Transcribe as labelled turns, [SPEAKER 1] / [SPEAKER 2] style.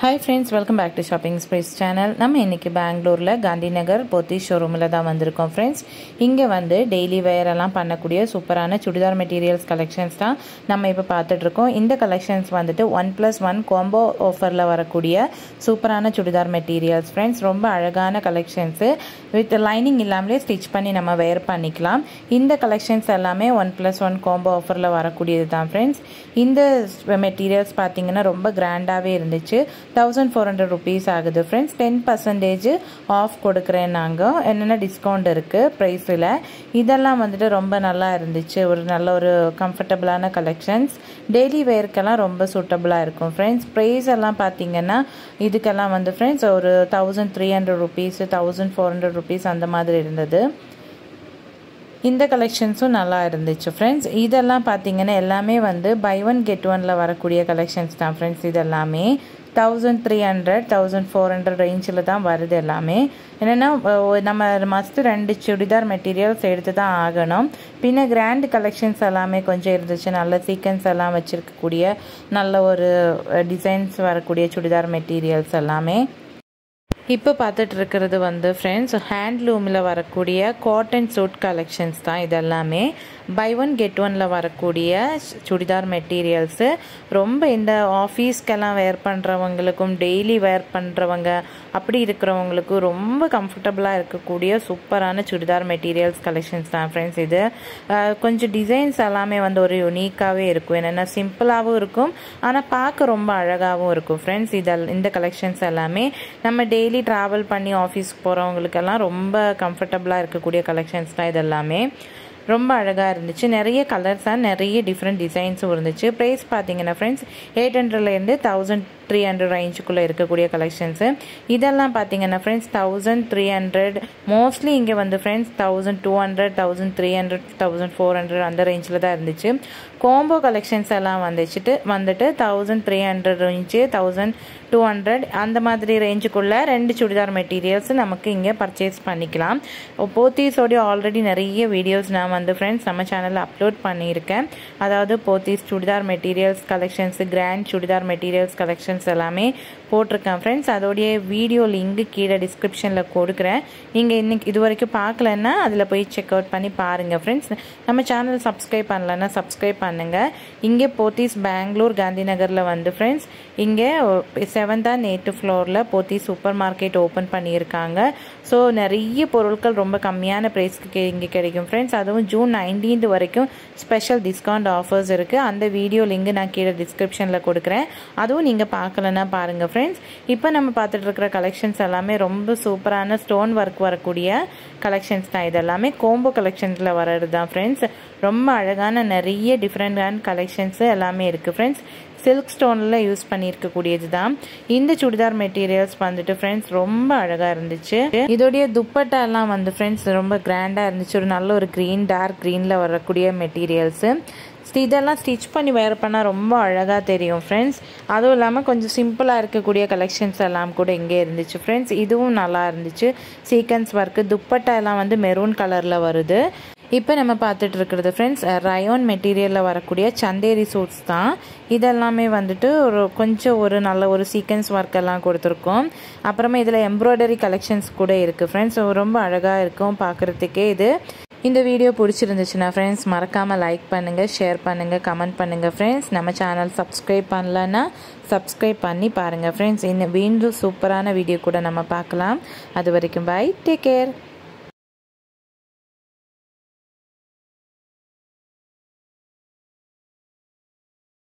[SPEAKER 1] Hi friends welcome back to shopping space channel நம்ம இன்றைக்கி பெங்களூரில் காந்தி நகர் போத்தி ஷோரூமில் தான் வந்திருக்கோம் ஃப்ரெண்ட்ஸ் இங்கே வந்து டெய்லி வேரெல்லாம் பண்ணக்கூடிய சூப்பரான சுடிதார் மெட்டீரியல்ஸ் கலெக்ஷன்ஸ் தான் நம்ம இப்போ பார்த்துட்ருக்கோம் இந்த கலெக்ஷன்ஸ் வந்துட்டு ஒன் ப்ளஸ் ஒன் காம்போ ஆஃபரில் வரக்கூடிய சூப்பரான சுடிதார் மெட்டீரியல்ஸ் ஃப்ரெண்ட்ஸ் ரொம்ப அழகான கலெக்ஷன்ஸு வித் லைனிங் இல்லாமலே ஸ்டிச் பண்ணி நம்ம வேர் பண்ணிக்கலாம். இந்த கலெக்ஷன்ஸ் எல்லாமே ஒன் ப்ளஸ் ஒன் காம்போ ஆஃபரில் வரக்கூடியது தான் ஃப்ரெண்ட்ஸ் இந்த மெட்டீரியல்ஸ் பார்த்தீங்கன்னா ரொம்ப கிராண்டாகவே இருந்துச்சு. தௌசண்ட் ஃபோர் ஹண்ட்ரட் ருபீஸ் ஆகுது ஃப்ரெண்ட்ஸ் டென் பர்சன்டேஜ் ஆஃப் கொடுக்குறேன் நாங்கள் என்னென்ன டிஸ்கவுண்ட் இருக்குது ப்ரைஸில் இதெல்லாம் வந்துட்டு ரொம்ப நல்லா இருந்துச்சு. ஒரு நல்ல ஒரு கம்ஃபர்டபுளான கலெக்ஷன்ஸ் டெய்லி வேர்க்கெல்லாம் ரொம்ப சூட்டபுளாக இருக்கும் ஃப்ரெண்ட்ஸ் ப்ரைஸ் எல்லாம் பார்த்தீங்கன்னா இதுக்கெல்லாம் வந்து ஃப்ரெண்ட்ஸ் ஒரு thousand three hundred rupees thousand four hundred rupees அந்த மாதிரி இருந்தது. இந்த கலெக்ஷன்ஸும் நல்லா இருந்துச்சு ஃப்ரெண்ட்ஸ் இதெல்லாம் பார்த்தீங்கன்னா எல்லாமே வந்து பை ஒன் கெட் ஒனில் வரக்கூடிய கலெக்ஷன்ஸ் தான் ஃப்ரெண்ட்ஸ் இதெல்லாமே. Thousand three hundred thousand four hundred ரேஞ்சில் தான் வருது எல்லாமே. என்னென்னா நம்ம மஸ்ட்டு ரெண்டு சுடிதார் மெட்டீரியல்ஸ் எடுத்து தான் ஆகணும். பின்ன கிராண்ட் கலெக்ஷன்ஸ் எல்லாமே கொஞ்சம் இருந்துச்சு. நல்ல சீக்வன்ஸ் எல்லாம் வச்சுருக்கக்கூடிய நல்ல ஒரு டிசைன்ஸ் வரக்கூடிய சுடிதார் மெட்டீரியல்ஸ் எல்லாமே. இப்போ பார்த்துட்டு இருக்கிறது வந்து ஃப்ரெண்ட்ஸ் ஹேண்ட்லூமில் வரக்கூடிய காட்டன் சூட் கலெக்ஷன்ஸ் தான் இதெல்லாமே. பை ஒன் கெட் ஒனில் வரக்கூடிய சுடிதார் மெட்டீரியல்ஸு ரொம்ப இந்த ஆஃபீஸ்க்கெல்லாம் வேர் பண்ணுறவங்களுக்கும் டெய்லி வேர் பண்ணுறவங்க அப்படி இருக்கிறவங்களுக்கும் ரொம்ப கம்ஃபர்டபுளாக இருக்கக்கூடிய சூப்பரான சுடிதார் மெட்டீரியல்ஸ் கலெக்ஷன்ஸ் தான் ஃப்ரெண்ட்ஸ் இது. கொஞ்சம் டிசைன்ஸ் எல்லாமே வந்து ஒரு யூனிக்காகவே இருக்கும். என்னென்னா சிம்பிளாகவும் இருக்கும் ஆனால் பார்க்க ரொம்ப அழகாகவும் இருக்கும் ஃப்ரெண்ட்ஸ் இதில் இந்த கலெக்ஷன்ஸ் எல்லாமே. நம்ம டெய்லி ட்ராவல் பண்ணி ஆஃபீஸ்க்கு போகிறவங்களுக்கெல்லாம் ரொம்ப கம்ஃபர்டபுளாக இருக்கக்கூடிய கலெக்ஷன்ஸ் தான் இதெல்லாமே. ரொம்ப அழகாக இருந்துச்சு. நிறைய கலர்ஸாக நிறைய டிஃப்ரெண்ட் டிசைன்ஸும் இருந்துச்சு. ப்ரைஸ் பார்த்தீங்கன்னா ஃப்ரெண்ட்ஸ் எயிட் ஹண்ட்ரட்லேருந்து தௌசண்ட் த்ரீ ஹண்ட்ரட் ரேஞ்சுக்குள்ளே இருக்கக்கூடிய கலெக்ஷன்ஸு இதெல்லாம் பார்த்தீங்கன்னா friends thousand three hundred mostly இங்கே வந்து friends thousand two hundred thousand three hundred thousand four hundred அந்த ரேஞ்சில் தான் இருந்துச்சு. கோம்போ கலெக்ஷன்ஸ் எல்லாம் வந்துச்சுட்டு வந்துட்டு thousand three hundred range thousand two hundred அந்த மாதிரி ரேஞ்சுக்குள்ளே ரெண்டு சுடிதார் மெட்டீரியல்ஸ் நமக்கு இங்கே பர்ச்சேஸ் பண்ணிக்கலாம். போத்தீஸோடைய ஆல்ரெடி நிறைய வீடியோஸ் நான் வந்து ஃப்ரெண்ட்ஸ் நம்ம சேனலில் அப்லோட் பண்ணியிருக்கேன். அதாவது Pothys churidar materials collections grand churidar materials collections எல்லாமே போட்டிருக்கேன் ஃப்ரெண்ட்ஸ் அதோடைய வீடியோ லிங்க் கீழே டிஸ்கிரிப்ஷனில் கொடுக்குறேன். நீங்கள் இன்னைக்கு இது வரைக்கும் பார்க்கலன்னா அதில் போய் செக் அவுட் பண்ணி பாருங்கள் ஃப்ரெண்ட்ஸ் நம்ம சேனல் சப்ஸ்கிரைப் பண்ணலன்னா சப்ஸ்கிரைப் பண்ணுங்கள் இங்கே போத்தீஸ் பெங்களூர் காந்தி நகரில் வந்து ஃப்ரெண்ட்ஸ் இங்கே செவன்தான் அண்ட் ஃப்ளோரில் போத்தீஸ் சூப்பர் மார்க்கெட் ஓப்பன் பண்ணியிருக்காங்க. ஸோ நிறைய பொருட்கள் ரொம்ப கம்மியான ப்ரைஸ்க்கு இங்கே கிடைக்கும் ஃப்ரெண்ட்ஸ் அதுவும் ஜூன் நைன்டீன்த் வரைக்கும் ஸ்பெஷல் டிஸ்கவுண்ட் ஆஃபர்ஸ் இருக்குது அந்த வீடியோ லிங்க் நான் கீழே டிஸ்கிரிப்ஷனில் கொடுக்குறேன். அதுவும் நீங்கள் பார்க்கலன்னா பாருங்கள் ஃப்ரெண்ட்ஸ் இப்போ நம்ம பார்த்துட்ருக்கிற கலெக்ஷன்ஸ் எல்லாமே ரொம்ப சூப்பரான ஸ்டோன் ஒர்க் வரக்கூடிய கலெக்ஷன்ஸ் தான். இது எல்லாமே கோம்போ கலெக்ஷன்ஸில் வர்றது தான் ஃப்ரெண்ட்ஸ் ரொம்ப அழகான நிறைய டிஃப்ரெண்டான கலெக்ஷன்ஸு எல்லாமே இருக்குது ஃப்ரெண்ட்ஸ் சில்க் ஸ்டோனில் யூஸ் பண்ணியிருக்கக்கூடியது தான். இந்த சுடிதார் மெட்டீரியல்ஸ் வந்துட்டு ஃப்ரெண்ட்ஸ் ரொம்ப அழகாக இருந்துச்சு. இதோடைய துப்பட்டா எல்லாம் வந்து ஃப்ரெண்ட்ஸ் ரொம்ப கிராண்டாக இருந்துச்சு. ஒரு நல்ல ஒரு க்ரீன் டார்க் க்ரீனில் வரக்கூடிய மெட்டீரியல்ஸு இதெல்லாம் ஸ்டிச் பண்ணி வேர் பண்ணால் ரொம்ப அழகாக தெரியும் ஃப்ரெண்ட்ஸ் அதுவும் இல்லாமல் கொஞ்சம் சிம்பிளாக இருக்கக்கூடிய கலெக்ஷன்ஸ் எல்லாம் கூட இங்கே இருந்துச்சு ஃப்ரெண்ட்ஸ் இதுவும் நல்லா இருந்துச்சு. சீக்வன்ஸ் ஒர்க்கு துப்பட்டா எல்லாம் வந்து மெரூன் கலரில் வருது. இப்போ நம்ம பார்த்துட்டு இருக்கிறது ஃப்ரெண்ட்ஸ் ரயோன் மெட்டீரியலில் வரக்கூடிய சந்தேரி சூட்ஸ் தான். இதெல்லாமே வந்துட்டு ஒரு கொஞ்சம் ஒரு நல்ல ஒரு சீக்வன்ஸ் ஒர்க் எல்லாம் கொடுத்துருக்கோம். அப்புறமா இதில் எம்ப்ராய்டரி கலெக்ஷன்ஸ் கூட இருக்குது ஃப்ரெண்ட்ஸ் ரொம்ப அழகாக இருக்கும் பார்க்குறதுக்கே இது. இந்த வீடியோ பிடிச்சிருந்துச்சுன்னா ஃப்ரெண்ட்ஸ் மறக்காமல் லைக் பண்ணுங்கள் ஷேர் பண்ணுங்கள் கமெண்ட் பண்ணுங்கள் ஃப்ரெண்ட்ஸ் நம்ம சேனல் சப்ஸ்கிரைப் பண்ணலன்னா சப்ஸ்கிரைப் பண்ணி பாருங்கள் ஃப்ரெண்ட்ஸ் இன்னும் வீண்டும் சூப்பரான வீடியோ கூட நம்ம பார்க்கலாம். அது வரைக்கும் பை டேக் கேர்